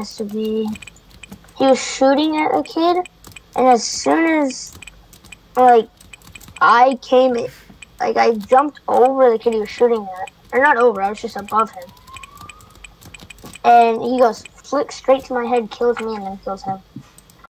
has to be. He was shooting at a kid, and as soon as like I came, like I jumped over the kid he was shooting at, or not over. I was just above him, and he goes flick straight to my head, kills me, and then kills him.